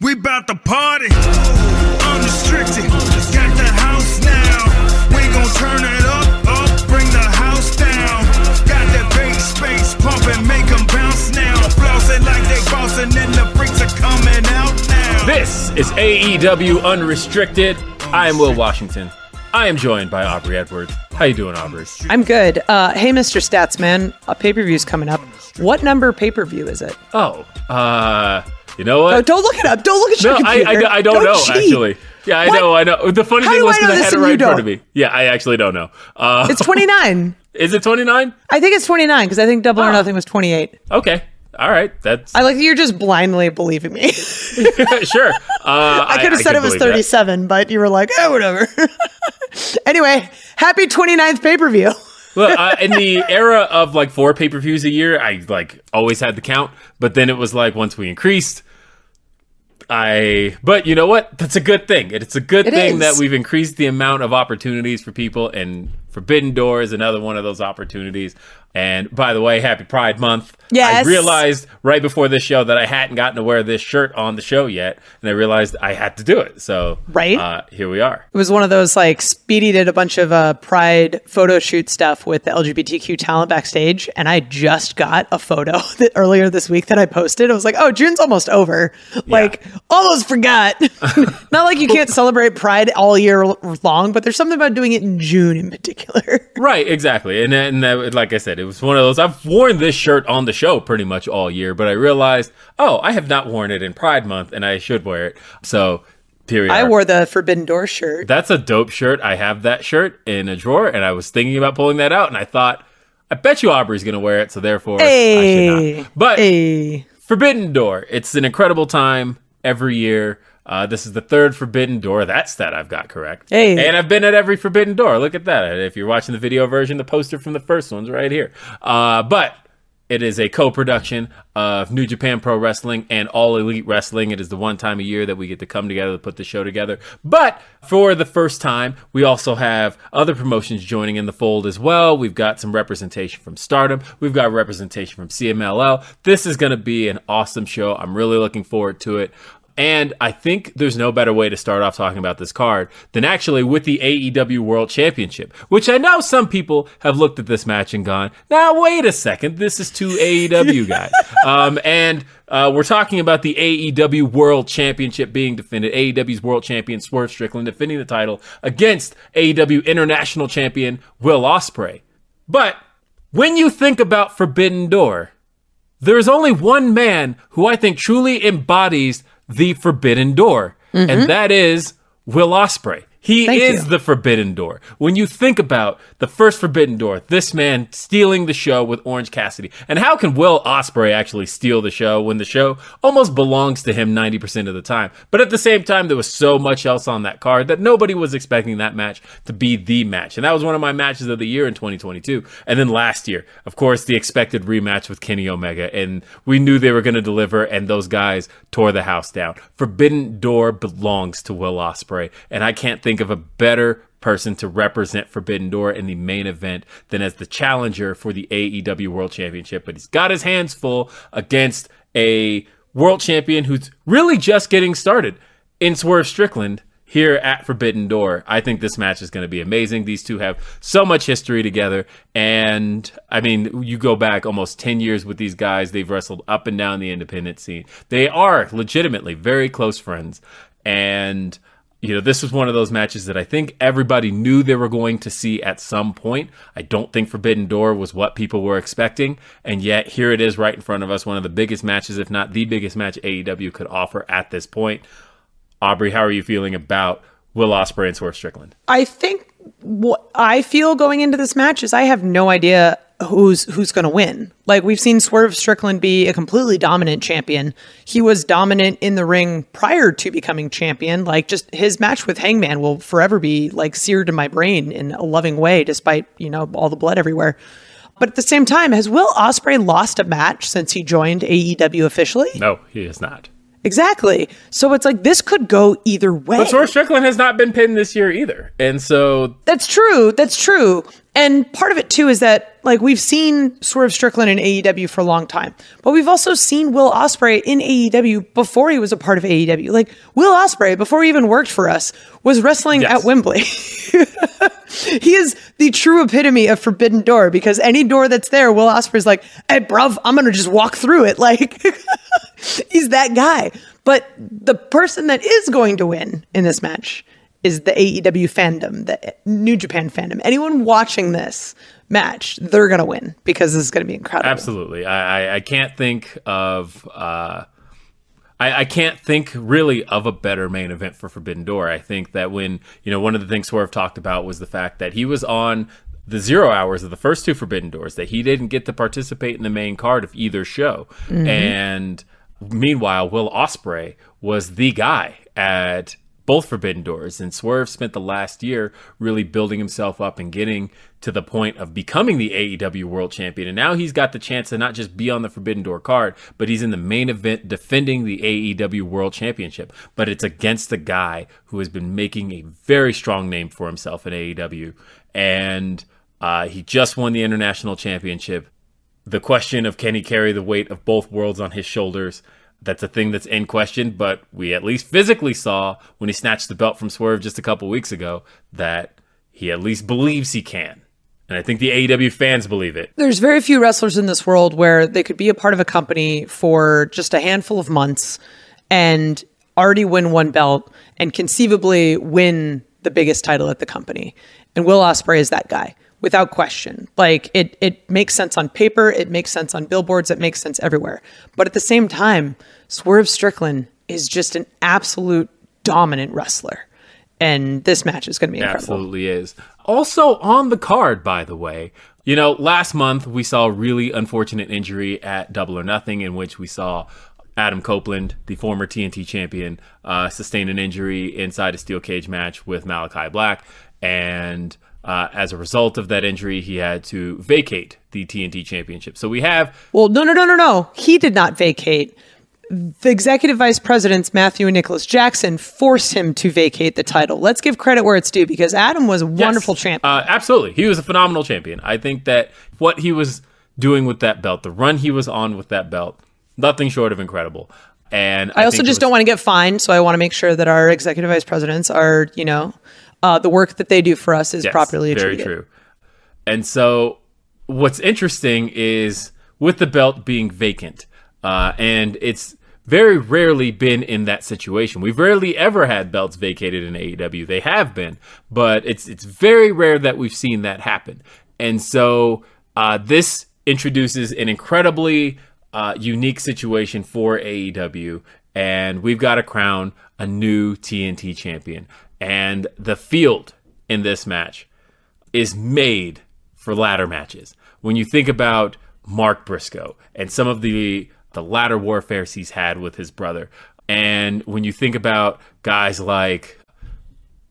We bout to party, unrestricted. Got the house now. We gon' turn it up, up, bring the house down. Got that bass space pumping, make 'em bounce now. Flossing like they bossing, and the freaks are coming out now. This is AEW Unrestricted. I am Will Washington. I am joined by Aubrey Edwards. How you doing, Aubrey? I'm good. Uh, hey, Mr. Statsman, a pay per view's coming up. What number pay per view is it? Oh, uh, you know what? Oh, don't look it up. Don't look at your I, computer. I, I don't, know cheat. actually. Yeah, I What? know, I know. The funny How thing was I I had it right in front of don't? me. Yeah, I actually don't know. Uh, It's 29. is it 29? I think it's 29 because I think Double or Oh. Nothing was 28. Okay. All right. That's I like that you're just blindly believing me. sure. Uh, I could have said it was believe that. 37, but you were like, eh, whatever. anyway, happy 29th pay per view. Well, uh, in the era of like four pay per views a year, I like always had the count. But then it was like once we increased, I. But you know what? That's a good thing. It's a good It thing is. that we've increased the amount of opportunities for people, and Forbidden Door is another one of those opportunities. And by the way, happy Pride Month. Yes. I realized right before this show that I hadn't gotten to wear this shirt on the show yet, and I realized I had to do it. So, Right. uh, here we are. It was one of those like Speedy did a bunch of uh, Pride photo shoot stuff with the LGBTQ talent backstage, and I just got a photo that earlier this week that I posted. I was like, "Oh, June's almost over." Like, almost forgot. Not like you can't celebrate Pride all year long, but there's something about doing it in June in particular. Right, exactly. And and that, like I said, it was one of those. I've worn this shirt on the show pretty much all year, but I realized, oh, I have not worn it in Pride Month, and I should wear it. So here we I wore the Forbidden Door shirt. That's a dope shirt. I have that shirt in a drawer, and I was thinking about pulling that out, and I thought, I bet you Aubrey's going to wear it, so therefore I should not. But hey. Forbidden Door. It's an incredible time every year. Uh, this is the third Forbidden Door. That's that I've got correct. Hey. And I've been at every Forbidden Door. Look at that. If you're watching the video version, the poster from the first one's right here. Uh, but it is a co-production of New Japan Pro Wrestling and All Elite Wrestling. It is the one time a year that we get to come together to put the show together. But for the first time, we also have other promotions joining in the fold as well. We've got some representation from Stardom. We've got representation from CMLL. This is going to be an awesome show. I'm really looking forward to it. And I think there's no better way to start off talking about this card than actually with the AEW World Championship, which I know some people have looked at this match and gone, now, wait a second, this is two AEW guys. um, and uh, we're talking about the AEW World Championship being defended. AEW's World Champion Swerve Strickland defending the title against AEW International Champion Will Ospreay. But when you think about Forbidden Door, there is only one man who I think truly embodies the Forbidden Door, and mm-hmm. that is Will Ospreay. He Thank is you. the Forbidden Door. When you think about the first Forbidden Door, this man stealing the show with Orange Cassidy, and how can Will Ospreay actually steal the show when the show almost belongs to him 90% of the time? But at the same time, there was so much else on that card that nobody was expecting that match to be the match. And that was one of my matches of the year in 2022. And then last year, of course, the expected rematch with Kenny Omega. And we knew they were going to deliver, and those guys tore the house down. Forbidden Door belongs to Will Ospreay, and I can't think of a better person to represent Forbidden Door in the main event than as the challenger for the AEW World Championship. But he's got his hands full against a world champion who's really just getting started in Swerve Strickland here at Forbidden Door. I think this match is going to be amazing. These two have so much history together. And I mean, you go back almost 10 years with these guys, they've wrestled up and down the independent scene. They are legitimately very close friends. And you know, this was one of those matches that I think everybody knew they were going to see at some point. I don't think Forbidden Door was what people were expecting. And yet, here it is right in front of us. One of the biggest matches, if not the biggest match AEW could offer at this point. Aubrey, how are you feeling about Will Ospreay and Swerve Strickland? I think what I feel going into this match is I have no idea who's who's going to win. Like we've seen Swerve Strickland be a completely dominant champion. He was dominant in the ring prior to becoming champion. Like just his match with Hangman will forever be like seared in my brain in a loving way despite, you know, all the blood everywhere. But at the same time, has Will Ospreay lost a match since he joined AEW officially? No, he has not. Exactly. So it's like this could go either way. But Swerve Strickland has not been pinned this year either. And so That's true. That's true. And part of it too is that like we've seen Swerve Strickland in AEW for a long time, but we've also seen Will Ospreay in AEW before he was a part of AEW. Like Will Ospreay, before he even worked for us, was wrestling Yes. at Wembley. he is the true epitome of Forbidden Door because any door that's there, Will Ospreay's like, "Hey, bruv, I'm gonna just walk through it." Like he's that guy. But the person that is going to win in this match is the AEW fandom, the New Japan fandom. Anyone watching this match, they're going to win because this is going to be incredible. Absolutely. I, I, I can't think of. Uh, I, I can't think really of a better main event for Forbidden Door. I think that when you know one of the things Swerve talked about was the fact that he was on the zero hours of the first two Forbidden Doors, that he didn't get to participate in the main card of either show, and meanwhile, Will Ospreay was the guy at both Forbidden Doors, and Swerve spent the last year really building himself up and getting to the point of becoming the AEW World Champion. And now he's got the chance to not just be on the Forbidden Door card, but he's in the main event defending the AEW World Championship. But it's against a guy who has been making a very strong name for himself in AEW, and uh, he just won the International Championship the question of can he carry the weight of both worlds on his shoulders that's a thing that's in question but we at least physically saw when he snatched the belt from swerve just a couple weeks ago that he at least believes he can. And i think the aew fans believe it. There's very few wrestlers in this world where they could be a part of a company for just a handful of months and already win one belt and conceivably win the biggest title at the company. And Will Ospreay is that guy without question. Like it it makes sense on paper, it makes sense on billboards, it makes sense everywhere. But at the same time, Swerve Strickland is just an absolute dominant wrestler. And this match is going to be incredible. Absolutely is. Also on the card, by the way, you know, last month we saw a really unfortunate injury at Double or Nothing, in which we saw Adam Copeland, the former TNT champion, uh, sustain an injury inside a steel cage match with Malachi Black, and uh, as a result of that injury, he had to vacate the TNT championship. So we have Well, no, no, no, no, no. He did not vacate. The executive vice presidents, Matthew and Nicholas Jackson, forced him to vacate the title. Let's give credit where it's due because Adam was a wonderful Yes. champion. Uh, absolutely. He was a phenomenal champion. I think that what he was doing with that belt, the run he was on with that belt, nothing short of incredible. And I also just was- don't want to get fined, so I want to make sure that our executive vice presidents are, you know, uh, the work that they do for us is Yes, properly very true. And so, what's interesting is with the belt being vacant, uh, and it's very rarely been in that situation. We've rarely ever had belts vacated in AEW. They have been, but it's it's very rare that we've seen that happen. And so, uh, this introduces an incredibly uh, unique situation for AEW, and we've got to crown a new TNT champion. And the field in this match is made for ladder matches. When you think about Mark Briscoe and some of the the ladder warfares he's had with his brother, and when you think about guys like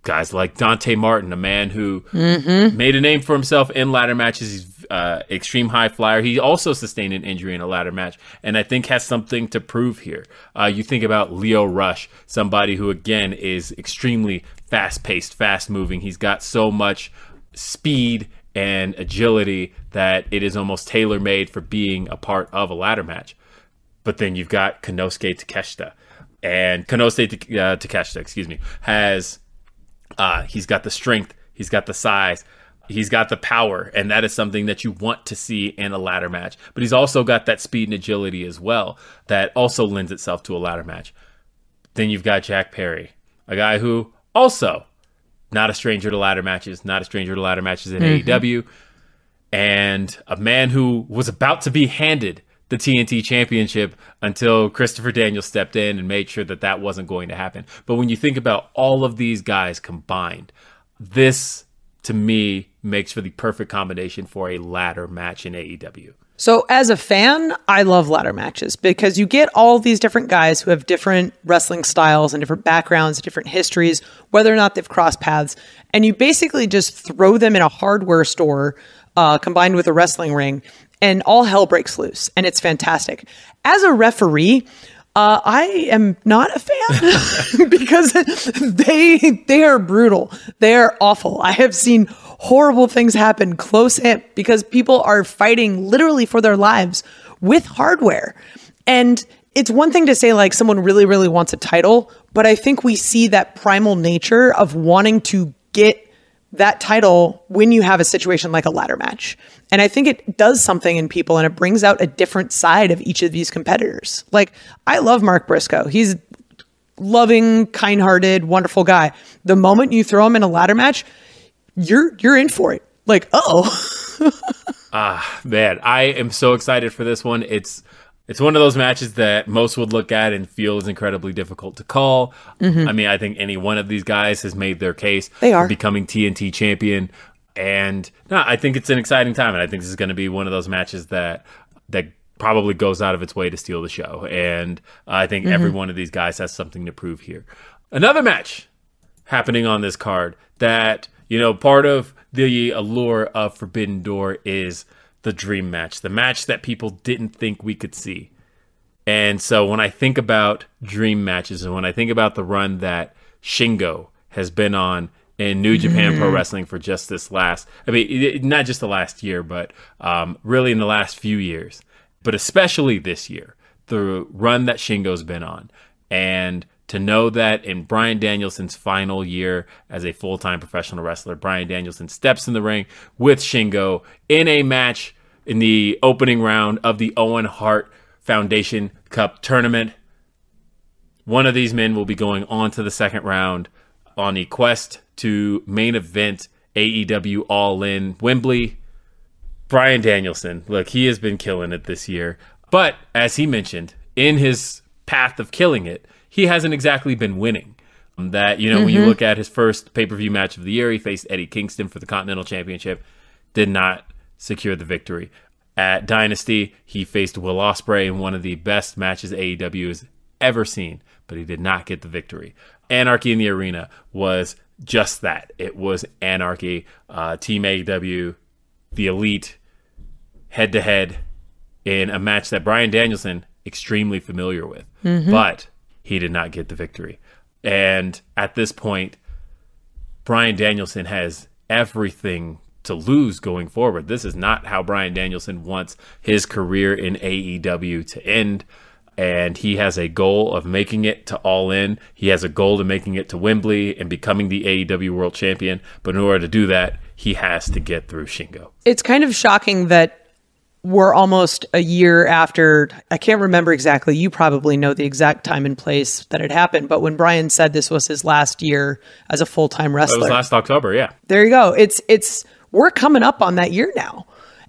guys like Dante Martin, a man who made a name for himself in ladder matches. He's uh, extreme high flyer. He also sustained an injury in a ladder match, and I think has something to prove here. Uh, you think about Lio Rush, somebody who again is extremely fast paced, fast moving. He's got so much speed and agility that it is almost tailor made for being a part of a ladder match. But then you've got Konosuke Takeshita, and Konosuke uh, Takeshita, excuse me, has uh, he's got the strength, he's got the size, he's got the power, and that is something that you want to see in a ladder match. But he's also got that speed and agility as well that also lends itself to a ladder match. Then you've got Jack Perry, a guy who also not a stranger to ladder matches, not a stranger to ladder matches in AEW, and a man who was about to be handed the TNT championship until Christopher Daniels stepped in and made sure that that wasn't going to happen. But when you think about all of these guys combined, this to me makes for the perfect combination for a ladder match in AEW. So, as a fan, I love ladder matches because you get all these different guys who have different wrestling styles and different backgrounds, different histories, whether or not they've crossed paths. And you basically just throw them in a hardware store uh, combined with a wrestling ring, and all hell breaks loose. And it's fantastic. As a referee, uh, I am not a fan because they they are brutal. They are awful. I have seen horrible things happen close in because people are fighting literally for their lives with hardware. And it's one thing to say like someone really, really wants a title, but I think we see that primal nature of wanting to get that title when you have a situation like a ladder match. And I think it does something in people and it brings out a different side of each of these competitors. Like, I love Mark Briscoe. He's loving, kind-hearted, wonderful guy. The moment you throw him in a ladder match, you're you're in for it. Like, oh. ah, man, I am so excited for this one. It's it's one of those matches that most would look at and feel is incredibly difficult to call. Mm-hmm. I mean, I think any one of these guys has made their case they are. for becoming TNT champion. And no, I think it's an exciting time, and I think this is going to be one of those matches that that probably goes out of its way to steal the show. And I think mm-hmm. every one of these guys has something to prove here. Another match happening on this card that you know part of the allure of Forbidden Door is the dream match, the match that people didn't think we could see. And so when I think about dream matches and when I think about the run that Shingo has been on in New Japan Pro mm-hmm. Wrestling for just this last, I mean, not just the last year, but um, really in the last few years, but especially this year, the run that Shingo's been on. And to know that in Bryan Danielson's final year as a full time professional wrestler, Bryan Danielson steps in the ring with Shingo in a match in the opening round of the Owen Hart Foundation Cup tournament. One of these men will be going on to the second round on a quest to main event AEW All In Wembley. Bryan Danielson, look, he has been killing it this year. But as he mentioned, in his path of killing it, he hasn't exactly been winning. Um, that, you know, mm-hmm. when you mm-hmm. look at his first pay per view match of the year, he faced Eddie Kingston for the Continental Championship, did not secure the victory. At Dynasty, he faced Will Ospreay in one of the best matches AEW has ever seen, but he did not get the victory. Anarchy in the Arena was just that. It was anarchy. Uh, Team AEW, the elite, head to head in a match that Bryan Danielson extremely familiar with. Mm-hmm. But he did not get the victory. And at this point, Bryan Danielson has everything to lose going forward. This is not how Bryan Danielson wants his career in AEW to end. And he has a goal of making it to All In. He has a goal to making it to Wembley and becoming the AEW World Champion. But in order to do that, he has to get through Shingo. It's kind of shocking that we're almost a year after I can't remember exactly. You probably know the exact time and place that it happened, but when Bryan said this was his last year as a full-time wrestler. It was last October, yeah. There you go. It's it's we're coming up on that year now.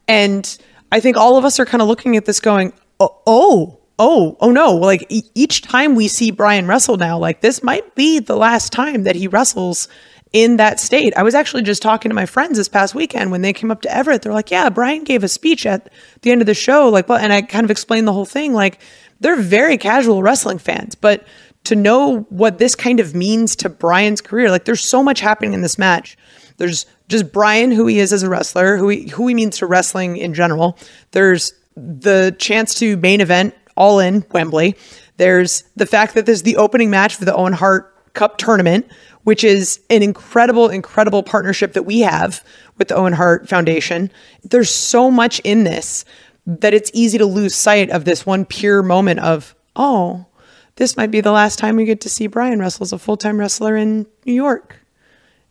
And I think all of us are kind of looking at this going, "Oh, oh, oh, oh no." Like e- each time we see Bryan wrestle now, like this might be the last time that he wrestles in that state. I was actually just talking to my friends this past weekend when they came up to Everett. They're like, "Yeah, Bryan gave a speech at the end of the show." Like, well, and I kind of explained the whole thing. Like, they're very casual wrestling fans, but to know what this kind of means to Bryan's career, like, there's so much happening in this match. There's just Bryan, who he is as a wrestler, who he who he means to wrestling in general. There's the chance to main event all in Wembley. There's the fact that this is the opening match for the Owen Hart Cup tournament which is an incredible, incredible partnership that we have with the Owen Hart Foundation. There's so much in this that it's easy to lose sight of this one pure moment of, oh, this might be the last time we get to see Bryan wrestle as a full time wrestler in New York.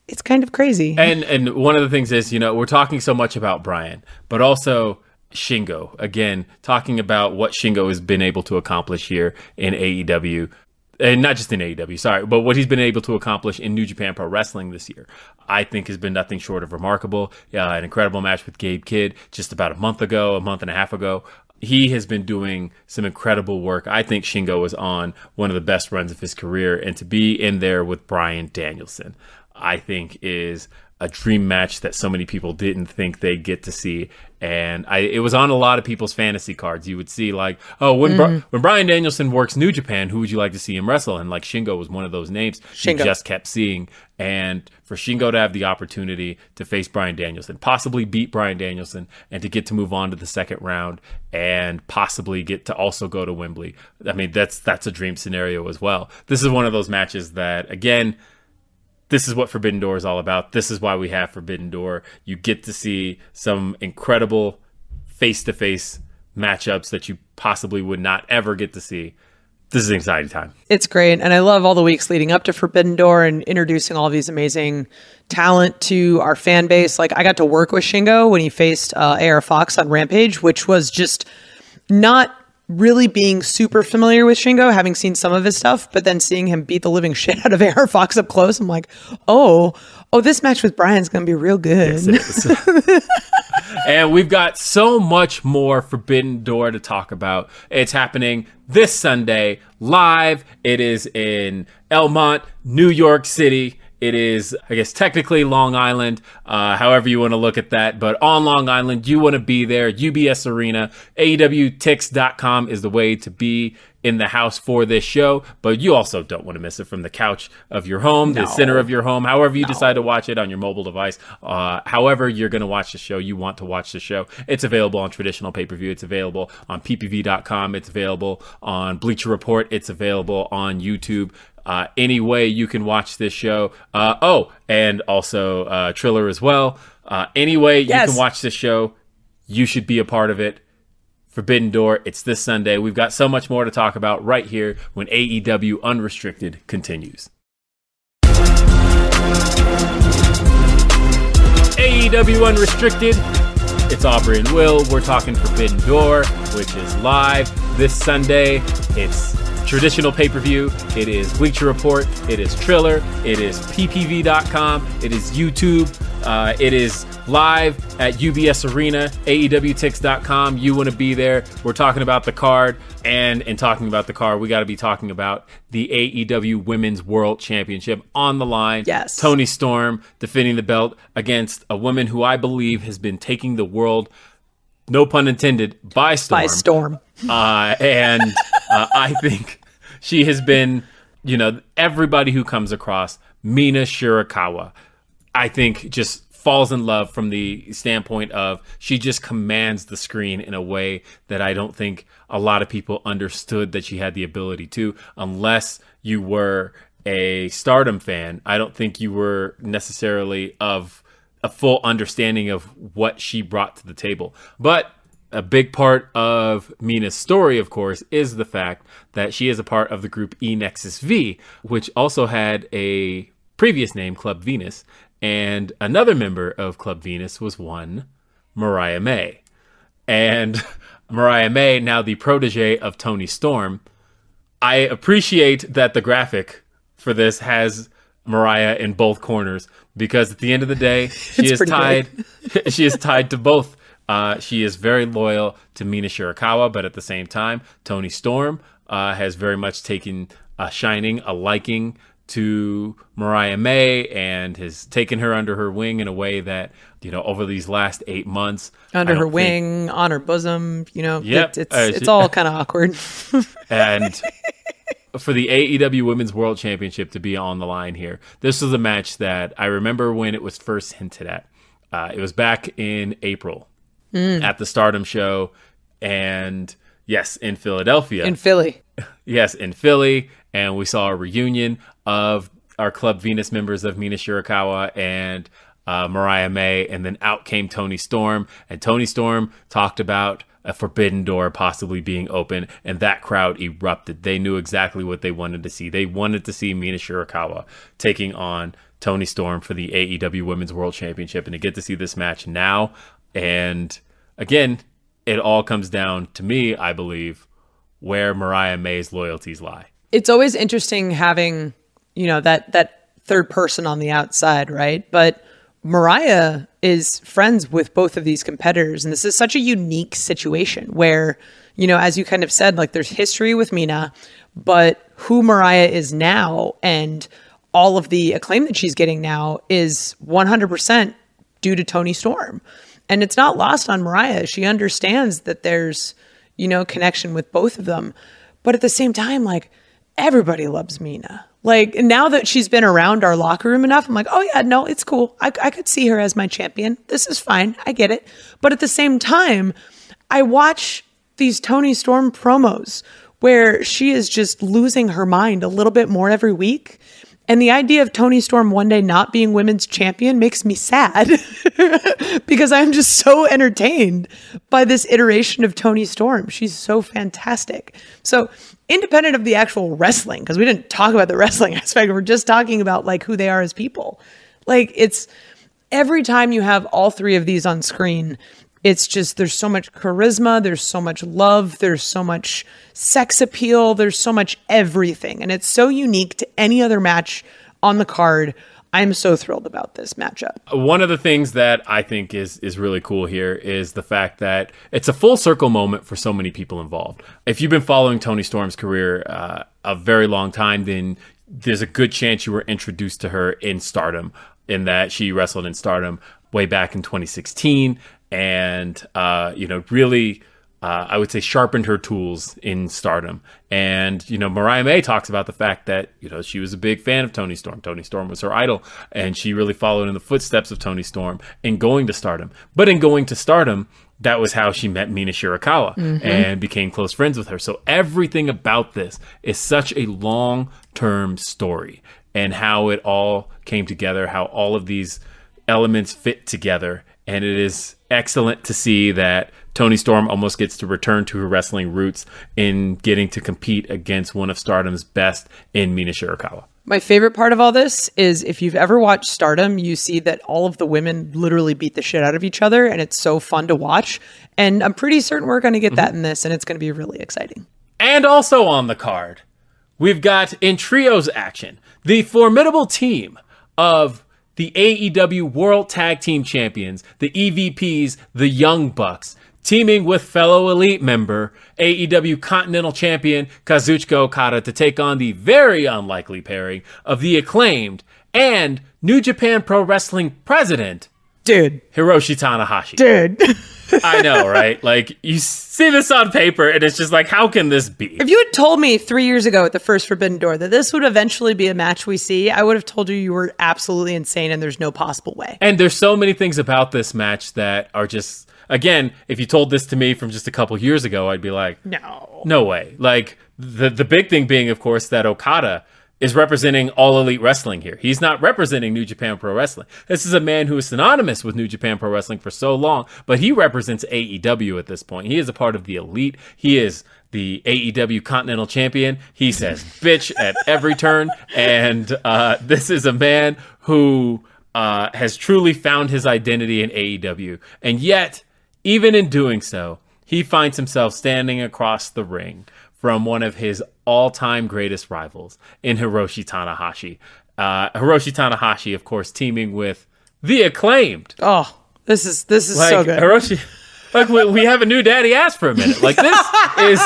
It's kind of crazy. And and one of the things is, you know, we're talking so much about Bryan, but also Shingo. Again, talking about what Shingo has been able to accomplish here in AEW and not just in AEW, sorry, but what he's been able to accomplish in New Japan Pro Wrestling this year, I think has been nothing short of remarkable. Uh, an incredible match with Gabe Kidd just about a month ago, a month and a half ago. He has been doing some incredible work. I think Shingo is on one of the best runs of his career, and to be in there with Bryan Danielson, I think is a dream match that so many people didn't think they'd get to see. And I, it was on a lot of people's fantasy cards. You would see like, oh, when mm. when Bryan Danielson works New Japan, who would you like to see him wrestle? And like Shingo was one of those names Shingo. you just kept seeing. And for Shingo to have the opportunity to face Bryan Danielson, possibly beat Bryan Danielson, and to get to move on to the second round, and possibly get to also go to Wembley. I mean, that's that's a dream scenario as well. This is one of those matches that, again this is what Forbidden Door is all about. This is why we have Forbidden Door. You get to see some incredible face to face matchups that you possibly would not ever get to see. This is exciting time. It's great. And I love all the weeks leading up to Forbidden Door and introducing all these amazing talent to our fan base. Like, I got to work with Shingo when he faced uh, AR Fox on Rampage, which was just not really being super familiar with Shingo, having seen some of his stuff, but then seeing him beat the living shit out of AR Fox up close, I'm like, oh, oh, this match with Bryan's going to be real good. and we've got so much more Forbidden Door to talk about. It's happening this Sunday live. It is in Elmont, New York City. It is, I guess, technically Long Island, uh, however you want to look at that. But on Long Island, you want to be there. UBS Arena, AEWTix.com is the way to be in the house for this show. But you also don't want to miss it from the couch of your home, the center of your home, however you decide to watch it on your mobile device. Uh, however, you're going to watch the show, you want to watch the show. It's available on traditional pay per view. It's available on ppv.com. It's available on Bleacher Report. It's available on YouTube uh, any way you can watch this show. Uh, oh, and also uh, Triller as well. Uh, any way Yes. you can watch this show, you should be a part of it. Forbidden Door, it's this Sunday. We've got so much more to talk about right here when AEW Unrestricted continues. AEW Unrestricted. It's Aubrey and Will. We're talking Forbidden Door, which is live this Sunday. It's traditional pay per view. It is Bleacher Report. It is Triller. It is PPV.com. It is YouTube. Uh, it is live at UBS Arena, AEWTix.com. You want to be there. We're talking about the card. And in talking about the card, we got to be talking about the AEW Women's World Championship on the line. Yes. Toni Storm defending the belt against a woman who I believe has been taking the world, no pun intended, by storm. By Storm. Uh, and uh, I think she has been, you know, everybody who comes across Mina Shirakawa, I think just falls in love from the standpoint of she just commands the screen in a way that I don't think a lot of people understood that she had the ability to, unless you were a stardom fan. I don't think you were necessarily of a full understanding of what she brought to the table. But a big part of Mina's story, of course, is the fact that she is a part of the group E Nexus V, which also had a previous name, Club Venus, and another member of Club Venus was one Mariah May. And Mariah May, now the protege of Toni Storm, I appreciate that the graphic for this has Mariah in both corners because at the end of the day, she is tied. she is tied to both. Uh, she is very loyal to Mina Shirakawa, but at the same time, Toni Storm uh, has very much taken a shining, a liking to Mariah May, and has taken her under her wing in a way that you know over these last eight months Under her think- wing, on her bosom, you know, Yep. it- it's, Uh, it's all kind of awkward. and for the AEW Women's World Championship to be on the line here, this was a match that I remember when it was first hinted at. Uh, it was back in April at the Stardom show, and yes, in Philadelphia. in Philly. Yes, in Philly, and we saw a reunion of our Club Venus members of Mina Shirakawa and uh, Mariah May, and then out came Toni Storm, and Toni Storm talked about a forbidden door possibly being open, and that crowd erupted. They knew exactly what they wanted to see. They wanted to see Mina Shirakawa taking on Toni Storm for the AEW Women's World Championship, and to get to see this match now, and again, it all comes down to me, I believe, where Mariah May's loyalties lie. it's always interesting having you know that that third person on the outside right but mariah is friends with both of these competitors and this is such a unique situation where you know as you kind of said like there's history with mina but who mariah is now and all of the acclaim that she's getting now is 100% due to toni storm and it's not lost on mariah she understands that there's you know connection with both of them but at the same time like everybody loves Mina. Like now that she's been around our locker room enough, I'm like, oh yeah, no, it's cool. I, I could see her as my champion. This is fine. I get it. But at the same time, I watch these Toni Storm promos where she is just losing her mind a little bit more every week. And the idea of Toni Storm one day not being women's champion makes me sad because I'm just so entertained by this iteration of Toni Storm. She's so fantastic. So, independent of the actual wrestling, because we didn't talk about the wrestling aspect, we're just talking about like who they are as people. Like, it's every time you have all three of these on screen, it's just there's so much charisma, there's so much love, there's so much sex appeal, there's so much everything. And it's so unique to any other match on the card. I'm so thrilled about this matchup. One of the things that I think is is really cool here is the fact that it's a full circle moment for so many people involved. If you've been following Toni Storm's career uh, a very long time, then there's a good chance you were introduced to her in Stardom, in that she wrestled in Stardom way back in 2016 and uh, you know really uh, I would say sharpened her tools in stardom. And you know, Mariah May talks about the fact that you know she was a big fan of Toni Storm. Toni Storm was her idol, and she really followed in the footsteps of Toni Storm in going to stardom. But in going to stardom, that was how she met Mina Shirakawa mm-hmm. and became close friends with her. So everything about this is such a long term story, and how it all came together, how all of these elements fit together and it is excellent to see that Toni Storm almost gets to return to her wrestling roots in getting to compete against one of Stardom's best in Mina Shirakawa. My favorite part of all this is if you've ever watched Stardom, you see that all of the women literally beat the shit out of each other, and it's so fun to watch. And I'm pretty certain we're going to get mm-hmm. that in this, and it's going to be really exciting. And also on the card, we've got in trios action the formidable team of the AEW World Tag Team Champions, the EVPs, the Young Bucks, teaming with fellow elite member, AEW Continental Champion Kazuchika Okada to take on the very unlikely pairing of the acclaimed and New Japan Pro Wrestling president, dude, Hiroshi Tanahashi. Dude. I know, right? Like you see this on paper, and it's just like, how can this be? If you had told me three years ago at the first Forbidden Door that this would eventually be a match we see, I would have told you you were absolutely insane, and there's no possible way. And there's so many things about this match that are just, again, if you told this to me from just a couple years ago, I'd be like, no, no way. Like the the big thing being, of course, that Okada is representing all elite wrestling here. He's not representing New Japan Pro Wrestling. This is a man who is synonymous with New Japan Pro Wrestling for so long, but he represents AEW at this point. He is a part of the elite. He is the AEW Continental Champion. He says bitch at every turn. And uh, this is a man who uh, has truly found his identity in AEW. And yet, even in doing so, he finds himself standing across the ring from one of his all-time greatest rivals in Hiroshi Tanahashi. Uh, Hiroshi Tanahashi, of course, teaming with the acclaimed. Oh, this is this is like, so good. Hiroshi, like we, we have a new daddy ass for a minute. Like this is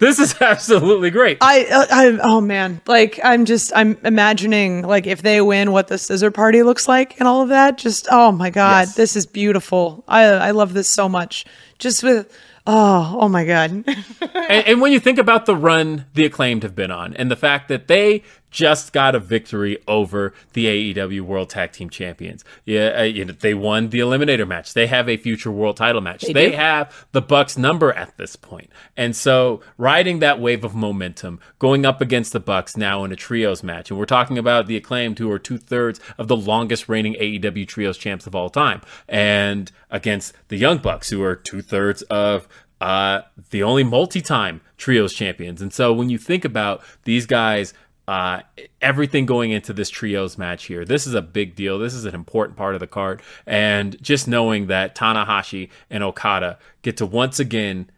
this is absolutely great. I, I, oh man, like I'm just, I'm imagining like if they win, what the scissor party looks like and all of that. Just, oh my god, yes. this is beautiful. I, I love this so much. Just with Oh, oh my God. and, and, when you think about the run the acclaimed have been on and the fact that they just got a victory over the AEW World Tag Team Champions. Yeah, uh, you know, they won the eliminator match. They have a future world title match. They, they have the Bucks number at this point. And so, riding that wave of momentum, going up against the Bucks now in a trios match. And we're talking about the acclaimed who are two-thirds of the longest reigning AEW trios champs of all time. And against the Young Bucks who are two-thirds of uh, the only multi-time trios champions. And so when you think about these guys uh, everything going into this trios match here. This is a big deal. This is an important part of the card. And just knowing that Tanahashi and Okada get to once again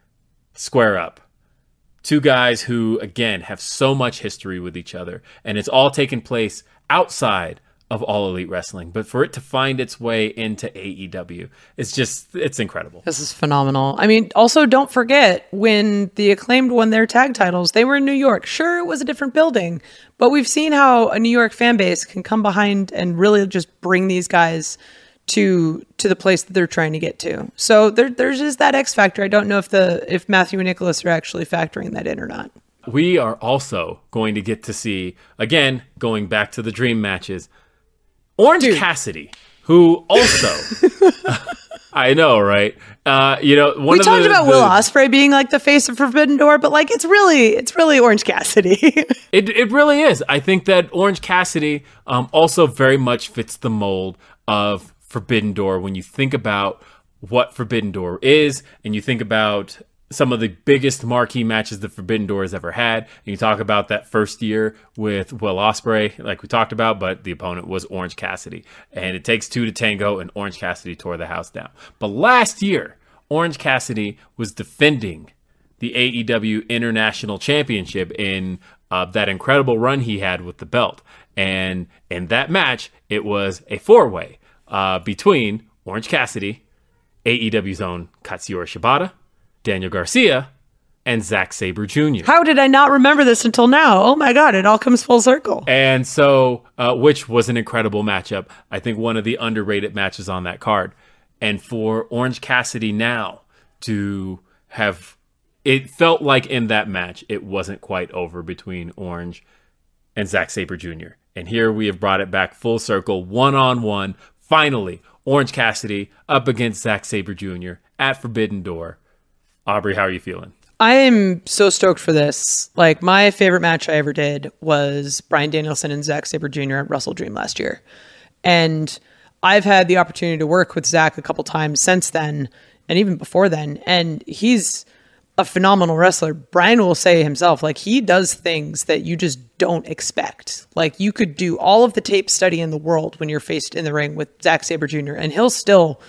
square up. Two guys who, again, have so much history with each other. And it's all taken place outside of all elite wrestling but for it to find its way into AEW it's just it's incredible. This is phenomenal. I mean also don't forget when the acclaimed won their tag titles they were in New York. Sure it was a different building but we've seen how a New York fan base can come behind and really just bring these guys to to the place that they're trying to get to. So there, there's just that X factor. I don't know if the if Matthew and Nicholas are actually factoring that in or not. We are also going to get to see again going back to the dream matches Orange Dude. Cassidy, who also I know, right? Uh, you know, one we of talked the, about the- Will Ospreay being like the face of Forbidden Door, but like it's really it's really Orange Cassidy. It, it really is. I think that Orange Cassidy um, also very much fits the mold of Forbidden Door when you think about what Forbidden Door is and you think about some of the biggest marquee matches the Forbidden Door has ever had. And you talk about that first year with Will Ospreay, like we talked about, but the opponent was Orange Cassidy. And it takes two to tango, and Orange Cassidy tore the house down. But last year, Orange Cassidy was defending the AEW International Championship in uh, that incredible run he had with the belt. And in that match, it was a four way uh, between Orange Cassidy, AEW's own Katsuyori Shibata, Daniel Garcia, and Zack Sabre Jr. How did I not remember this until now? Oh my god, it all comes full circle. And so, uh, which was an incredible matchup. I think one of the underrated matches on that card. And for Orange Cassidy now to have, it felt like in that match, it wasn't quite over between Orange and Zack Sabre Jr. And here we have brought it back full circle, one on one. Finally, Orange Cassidy up against Zack Sabre Jr. at Forbidden Door. Aubrey, how are you feeling? I am so stoked for this. Like my favorite match I ever did was Bryan Danielson and Zack Sabre Jr. at WrestleDream last year. And I've had the opportunity to work with Zack a couple times since then and even before then. And he's a phenomenal wrestler. Bryan will say himself, like he does things that you just don't expect. Like you could do all of the tape study in the world when you're faced in the ring with Zack Sabre Jr. and he'll still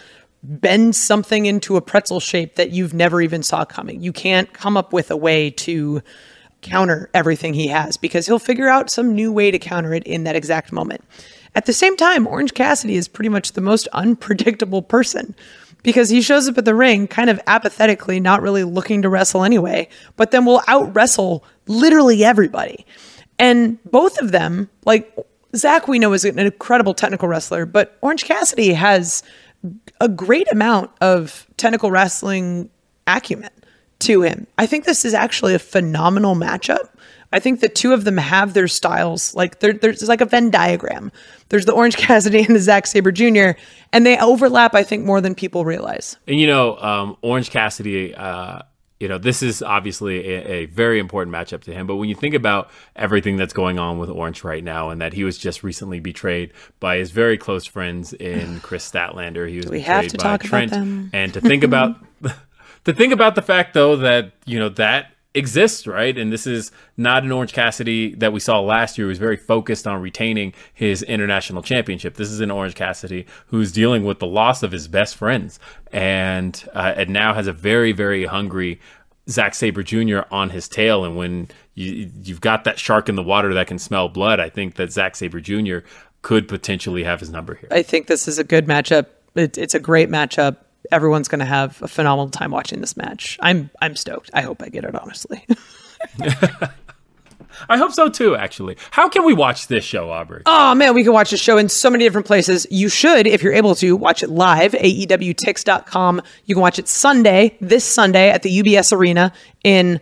bend something into a pretzel shape that you've never even saw coming. You can't come up with a way to counter everything he has because he'll figure out some new way to counter it in that exact moment. At the same time, Orange Cassidy is pretty much the most unpredictable person because he shows up at the ring kind of apathetically, not really looking to wrestle anyway, but then will out wrestle literally everybody. And both of them, like Zack, we know is an incredible technical wrestler, but Orange Cassidy has a great amount of technical wrestling acumen to him. I think this is actually a phenomenal matchup. I think the two of them have their styles like there's like a Venn diagram. There's the Orange Cassidy and the Zack Sabre Jr. and they overlap. I think more than people realize. And you know, um, Orange Cassidy, uh, you know, this is obviously a, a, very important matchup to him. But when you think about everything that's going on with Orange right now, and that he was just recently betrayed by his very close friends in Kris Statlander, he was we betrayed have to by Trent, and to think about to think about the fact though that you know that exists, right? And this is not an Orange Cassidy that we saw last year who was very focused on retaining his international championship. This is an Orange Cassidy who's dealing with the loss of his best friends and uh, and now has a very very hungry Zack Sabre Jr. on his tail. And when you, you've got that shark in the water that can smell blood, I think that Zack Sabre Jr. could potentially have his number here. I think this is a good matchup. It, it's a great matchup. Everyone's going to have a phenomenal time watching this match. I'm I'm stoked. I hope I get it honestly. I hope so too, actually. How can we watch this show, Aubrey? Oh man, we can watch the show in so many different places. You should, if you're able to, watch it live, AEWTix.com. You can watch it Sunday, this Sunday at the UBS Arena in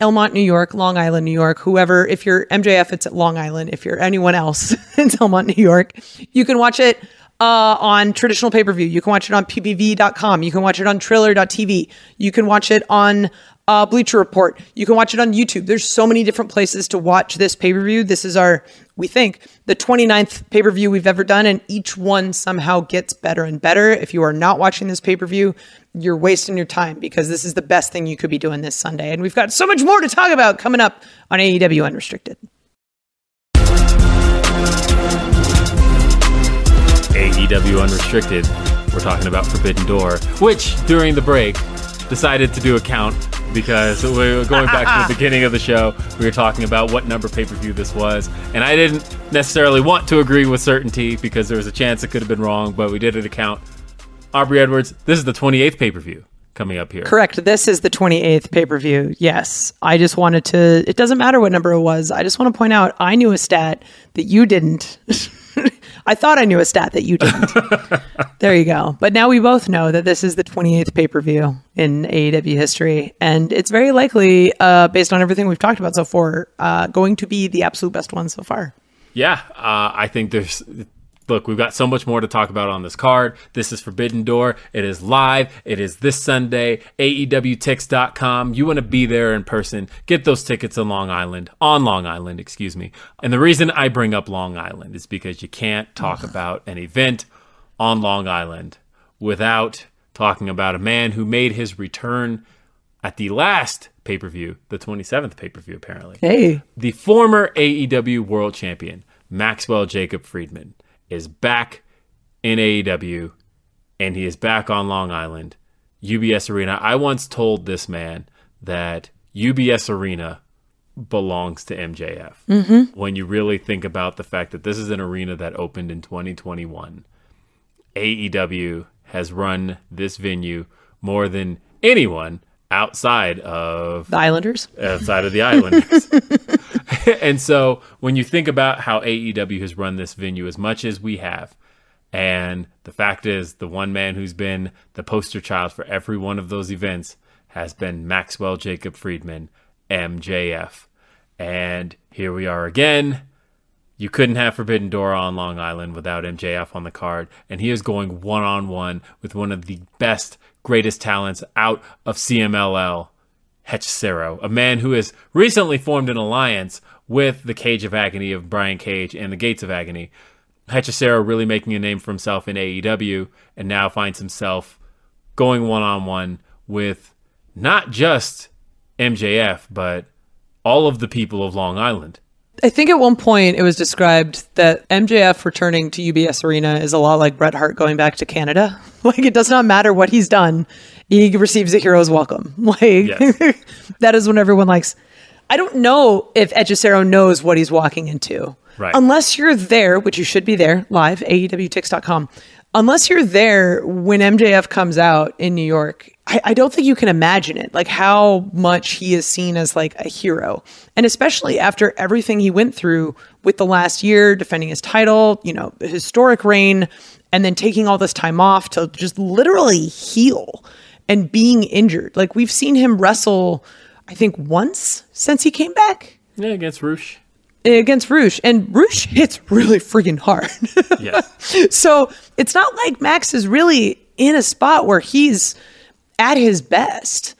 Elmont, New York, Long Island, New York. Whoever, if you're MJF, it's at Long Island. If you're anyone else, it's Elmont, New York. You can watch it uh, on traditional pay per view. You can watch it on ppv.com. You can watch it on triller.tv. You can watch it on uh, Bleacher Report. You can watch it on YouTube. There's so many different places to watch this pay per view. This is our, we think, the 29th pay per view we've ever done, and each one somehow gets better and better. If you are not watching this pay per view, you're wasting your time because this is the best thing you could be doing this Sunday. And we've got so much more to talk about coming up on AEW Unrestricted. AEW Unrestricted. We're talking about Forbidden Door, which during the break decided to do a count because we were going back to the beginning of the show. We were talking about what number pay per view this was, and I didn't necessarily want to agree with certainty because there was a chance it could have been wrong, but we did it a count. Aubrey Edwards, this is the 28th pay per view coming up here. Correct. This is the 28th pay per view. Yes. I just wanted to, it doesn't matter what number it was. I just want to point out I knew a stat that you didn't. I thought I knew a stat that you didn't. there you go. But now we both know that this is the 28th pay per view in AEW history. And it's very likely, uh, based on everything we've talked about so far, uh, going to be the absolute best one so far. Yeah, uh, I think there's look, we've got so much more to talk about on this card. This is Forbidden Door. It is live. It is this Sunday. AEWTix.com. You want to be there in person. Get those tickets on Long Island, on Long Island, excuse me. And the reason I bring up Long Island is because you can't talk about an event on Long Island without talking about a man who made his return at the last pay per view, the 27th pay per view, apparently. Hey, The former AEW World Champion, Maxwell Jacob Friedman, is back in AEW and he is back on Long Island, UBS Arena. I once told this man that UBS Arena belongs to MJF. Mm-hmm. When you really think about the fact that this is an arena that opened in 2021, AEW has run this venue more than anyone outside of the Islanders. outside of the Islanders. and so when you think about how AEW has run this venue as much as we have, and the fact is, the one man who's been the poster child for every one of those events has been Maxwell Jacob Friedman, MJF. And here we are again. You couldn't have Forbidden Door on Long Island without MJF on the card, and he is going one on one with one of the best, greatest talents out of CMLL, Hechicero, a man who has recently formed an alliance with the Cage of Agony of Brian Cage and the Gates of Agony. Hechicero really making a name for himself in AEW, and now finds himself going one on one with not just MJF, but all of the people of Long Island. I think at one point it was described that MJF returning to UBS Arena is a lot like Bret Hart going back to Canada. Like it does not matter what he's done, he receives a hero's welcome. Like Yes. that is when everyone likes. I don't know if Hechicero knows what he's walking into. Right. Unless you're there, which you should be there live, AEWTix.com. Unless you're there when MJF comes out in New York, I, I don't think you can imagine it. Like how much he is seen as like a hero. And especially after everything he went through with the last year, defending his title, you know, historic reign, and then taking all this time off to just literally heal and being injured. Like we've seen him wrestle, I think, once since he came back Yeah, against Rush. against Rush, and Rush hits really freaking hard. yeah. so it's not like Max is really in a spot where he's at his best.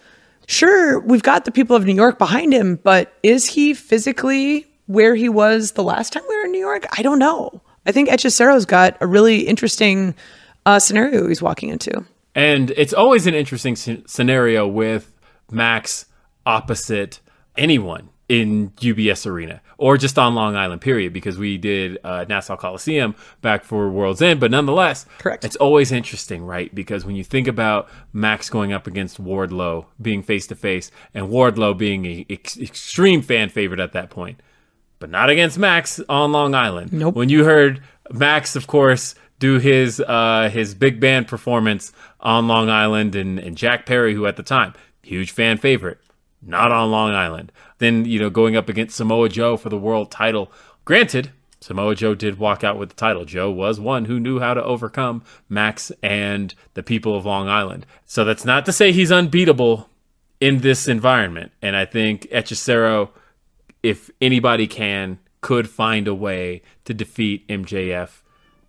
Sure, we've got the people of New York behind him, but is he physically where he was the last time we were in New York? I don't know. I think Hechicero's got a really interesting uh, scenario he's walking into. And it's always an interesting sc- scenario with Max opposite anyone in UBS Arena or just on Long Island, period, because we did uh, Nassau Coliseum back for World's End. But nonetheless, Correct. it's always interesting, right? Because when you think about Max going up against Wardlow, being face to face, and Wardlow being an ex- extreme fan favorite at that point, but not against Max on Long Island. Nope. When you heard Max, of course, do his uh, his big band performance on Long Island, and, and Jack Perry, who at the time huge fan favorite, not on Long Island. Then you know going up against Samoa Joe for the world title. Granted, Samoa Joe did walk out with the title. Joe was one who knew how to overcome Max and the people of Long Island. So that's not to say he's unbeatable in this environment. And I think Hechicero if anybody can, could find a way to defeat MJF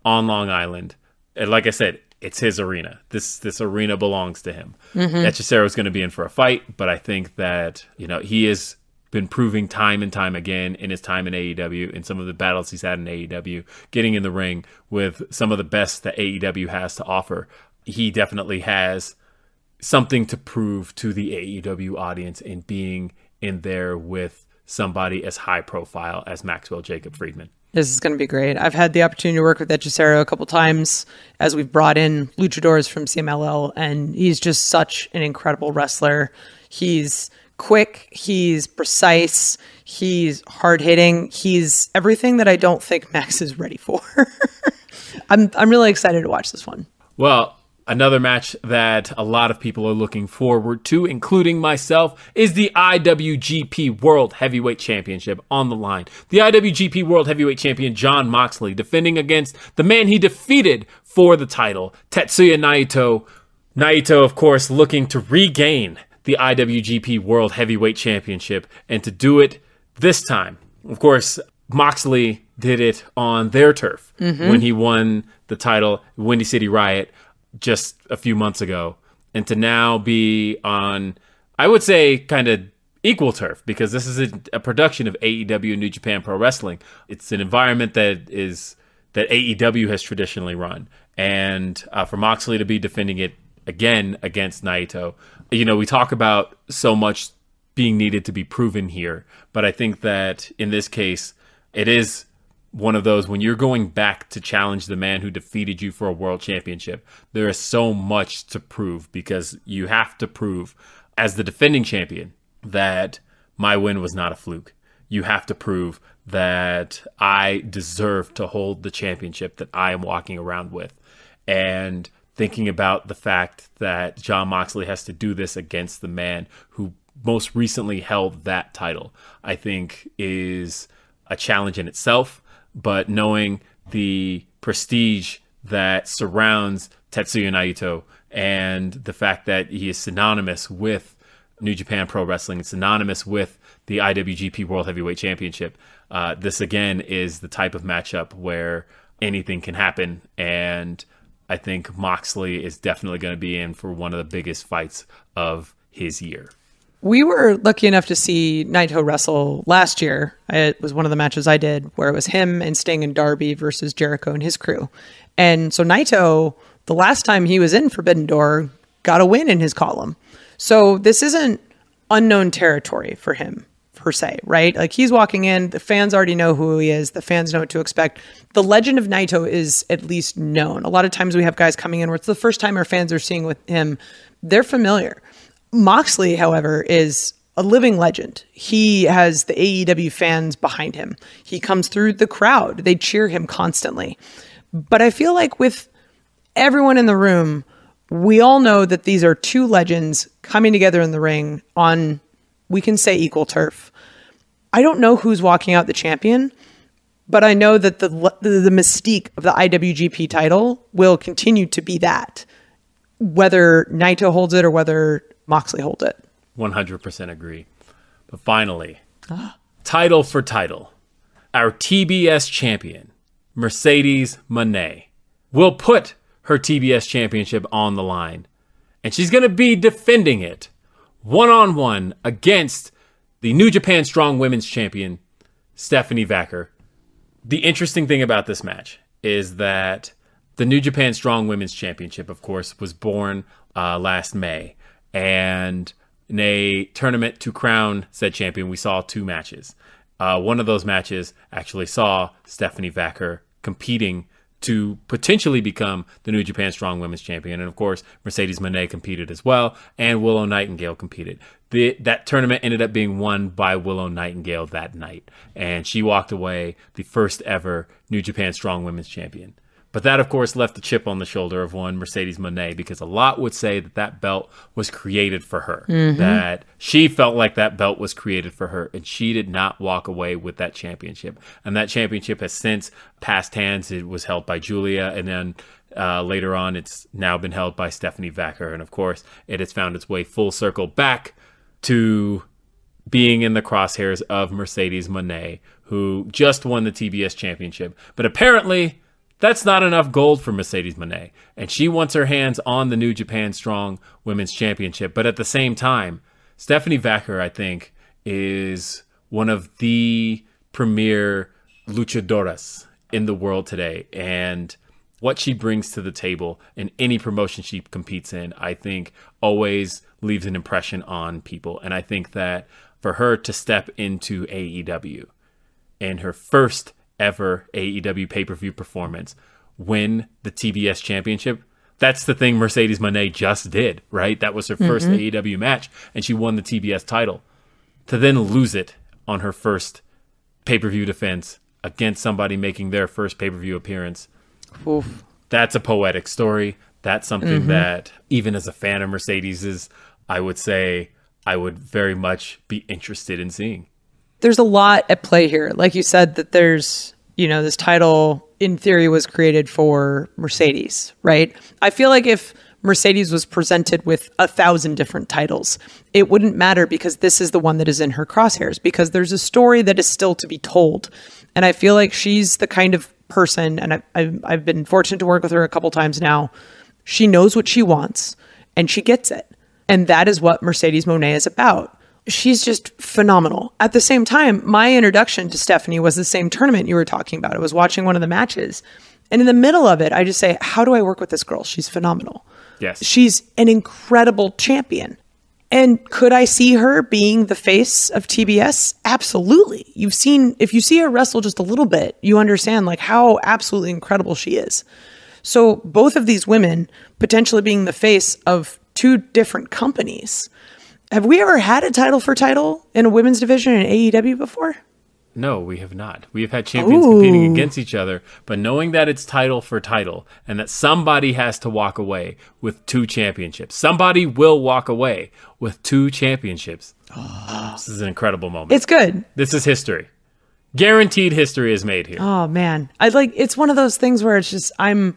on Long Island. And like I said, it's his arena. This this arena belongs to him. mm is going to be in for a fight, but I think that you know he has been proving time and time again in his time in AEW in some of the battles he's had in AEW, getting in the ring with some of the best that AEW has to offer. He definitely has something to prove to the AEW audience in being in there with somebody as high profile as Maxwell Jacob Friedman. This is going to be great. I've had the opportunity to work with Hechicero a couple times as we've brought in luchadors from CMLL, and he's just such an incredible wrestler. He's quick, he's precise, he's hard hitting, he's everything that I don't think Max is ready for. I'm I'm really excited to watch this one. Well, another match that a lot of people are looking forward to, including myself, is the IWGP World Heavyweight Championship on the line. The IWGP World Heavyweight Champion Jon Moxley defending against the man he defeated for the title, Tetsuya Naito. Naito, of course, looking to regain the IWGP World Heavyweight Championship and to do it this time. Of course, Moxley did it on their turf mm-hmm. when he won the title, Windy City Riot, just a few months ago. And to now be on, I would say, kind of equal turf because this is a, a production of AEW New Japan Pro Wrestling. It's an environment that is that AEW has traditionally run, and uh, for Moxley to be defending it again against Naito, you know, we talk about so much being needed to be proven here, but I think that in this case, it is one of those when you're going back to challenge the man who defeated you for a world championship, there is so much to prove because you have to prove as the defending champion that my win was not a fluke. You have to prove that I deserve to hold the championship that I am walking around with. And thinking about the fact that Jon Moxley has to do this against the man who most recently held that title, I think is a challenge in itself. But knowing the prestige that surrounds Tetsuya Naito and the fact that he is synonymous with New Japan Pro Wrestling, it's synonymous with the IWGP World Heavyweight Championship. Uh, this again is the type of matchup where anything can happen, and I think Moxley is definitely going to be in for one of the biggest fights of his year. We were lucky enough to see Naito wrestle last year. It was one of the matches I did where it was him and Sting and Darby versus Jericho and his crew. And so Naito, the last time he was in Forbidden Door, got a win in his column. So this isn't unknown territory for him per se, right? Like he's walking in, the fans already know who he is, the fans know what to expect. The legend of Naito is at least known. A lot of times we have guys coming in where it's the first time our fans are seeing with him, they're familiar. Moxley, however, is a living legend. He has the AEW fans behind him. He comes through the crowd. They cheer him constantly. But I feel like with everyone in the room, we all know that these are two legends coming together in the ring on, we can say, equal turf. I don't know who's walking out the champion, but I know that the the mystique of the IWGP title will continue to be that, whether Naito holds it or whether Moxley hold it. 100% agree. But finally, title for title, our TBS champion, Mercedes Moné, will put her TBS championship on the line. And she's going to be defending it one on one against the New Japan Strong Women's Champion, Stephanie Vaquer. The interesting thing about this match is that the New Japan Strong Women's Championship, of course, was born uh, last May. And in a tournament to crown said champion, we saw two matches. Uh, one of those matches actually saw Stephanie Vaquer competing to potentially become the New Japan Strong Women's Champion. And of course, Mercedes Moné competed as well, and Willow Nightingale competed. The, that tournament ended up being won by Willow Nightingale that night, and she walked away the first ever New Japan Strong Women's Champion. But that, of course, left a chip on the shoulder of one Mercedes Moné because a lot would say that that belt was created for her. That she felt like that belt was created for her, and she did not walk away with that championship. And that championship has since passed hands. It was held by Julia, and then uh, later on, it's now been held by Stephanie Vaquer. And of course, it has found its way full circle back to being in the crosshairs of Mercedes Moné, who just won the TBS championship. But apparently, that's not enough gold for Mercedes Moné, and she wants her hands on the New Japan Strong Women's Championship. But at the same time, Stephanie Vaquer, I think, is one of the premier luchadoras in the world today, and what she brings to the table in any promotion she competes in, I think, always leaves an impression on people. And I think that for her to step into AEW in her first ever AEW pay per view performance, win the TBS championship. That's the thing Mercedes Moné just did, right? That was her 1st mm-hmm. AEW match, and she won the TBS title. To then lose it on her first pay per view defense against somebody making their first pay per view appearance, Oof. that's a poetic story. That's something mm-hmm. that, even as a fan of Mercedes's, I would say I would very much be interested in seeing. There's a lot at play here. Like you said, that there's, you know, this title in theory was created for Mercedes, right? I feel like if Mercedes was presented with a thousand different titles, it wouldn't matter because this is the one that is in her crosshairs because there's a story that is still to be told. And I feel like she's the kind of person, and I've, I've been fortunate to work with her a couple times now. She knows what she wants and she gets it. And that is what Mercedes Moné is about. She's just phenomenal. At the same time, my introduction to Stephanie was the same tournament you were talking about. I was watching one of the matches. And in the middle of it, I just say, How do I work with this girl? She's phenomenal. Yes. She's an incredible champion. And could I see her being the face of TBS? Absolutely. You've seen, if you see her wrestle just a little bit, you understand like how absolutely incredible she is. So both of these women potentially being the face of two different companies. Have we ever had a title for title in a women's division in AEW before? No, we have not. We have had champions competing against each other, but knowing that it's title for title and that somebody has to walk away with two championships. Somebody will walk away with two championships. Ah. This is an incredible moment. It's good. this is history. Guaranteed history is made here. Oh man, I like it's one of those things where it's just I'm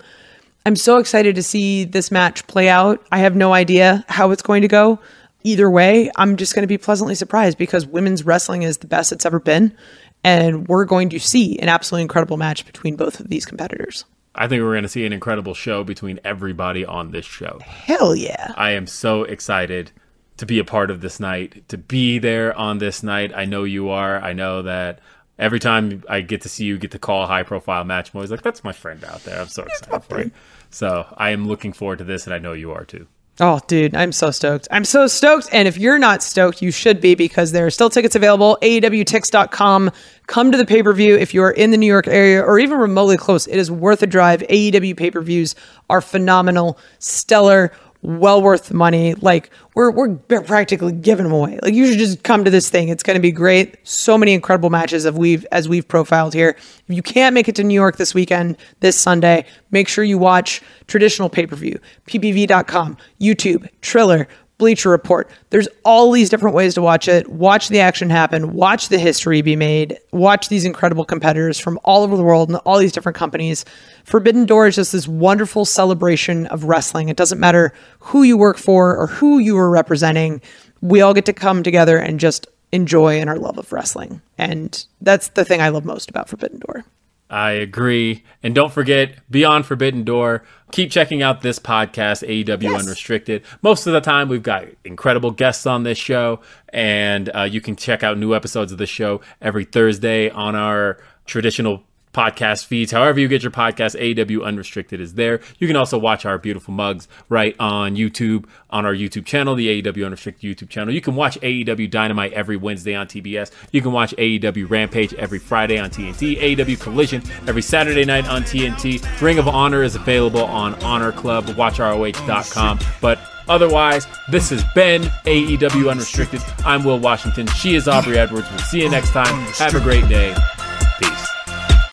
I'm so excited to see this match play out. I have no idea how it's going to go. Either way, I'm just going to be pleasantly surprised because women's wrestling is the best it's ever been and we're going to see an absolutely incredible match between both of these competitors. I think we're going to see an incredible show between everybody on this show. Hell yeah. I am so excited to be a part of this night, to be there on this night. I know you are. I know that every time I get to see you get to call a high profile match, I'm always like, that's my friend out there. I'm so excited for it. So I am looking forward to this, and I know you are too. Oh, dude, I'm so stoked. I'm so stoked. And if you're not stoked, you should be because there are still tickets available. AEWTix.com. Come to the pay per view if you are in the New York area or even remotely close. It is worth a drive. AEW pay per views are phenomenal, stellar, well worth money. Like we're we're practically giving them away. Like you should just come to this thing. It's going to be great. So many incredible matches of we've as we've profiled here. If you can't make it to New York this weekend, this Sunday, make sure you watch traditional pay per view, ppv.com, YouTube, Triller. Bleacher Report. There's all these different ways to watch it. Watch the action happen. Watch the history be made. Watch these incredible competitors from all over the world and all these different companies. Forbidden Door is just this wonderful celebration of wrestling. It doesn't matter who you work for or who you are representing. We all get to come together and just enjoy in our love of wrestling. And that's the thing I love most about Forbidden Door. I agree. And don't forget, Beyond Forbidden Door, keep checking out this podcast, AEW Yes. Unrestricted. Most of the time, we've got incredible guests on this show, and uh, you can check out new episodes of the show every Thursday on our traditional podcast feeds. However, you get your podcast, AEW Unrestricted is there. You can also watch our beautiful mugs right on YouTube, on our YouTube channel, the AEW Unrestricted YouTube channel. You can watch AEW Dynamite every Wednesday on TBS. You can watch AEW Rampage every Friday on TNT, AEW Collision every Saturday night on TNT. Ring of Honor is available on Honor Club, watchroh.com. But otherwise, this has been AEW Unrestricted. I'm Will Washington. She is Aubrey Edwards. We'll see you next time. Have a great day.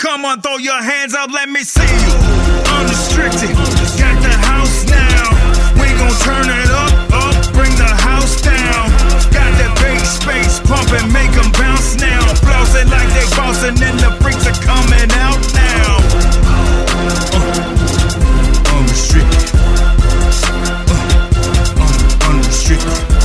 Come on, throw your hands up, let me see you. Unrestricted, got the house now. We gon' turn it up, up, bring the house down. Got that big space pumping, make them bounce now. Blows it like they bouncing, and the freaks are coming out now. Uh, unrestricted. Uh, un unrestricted.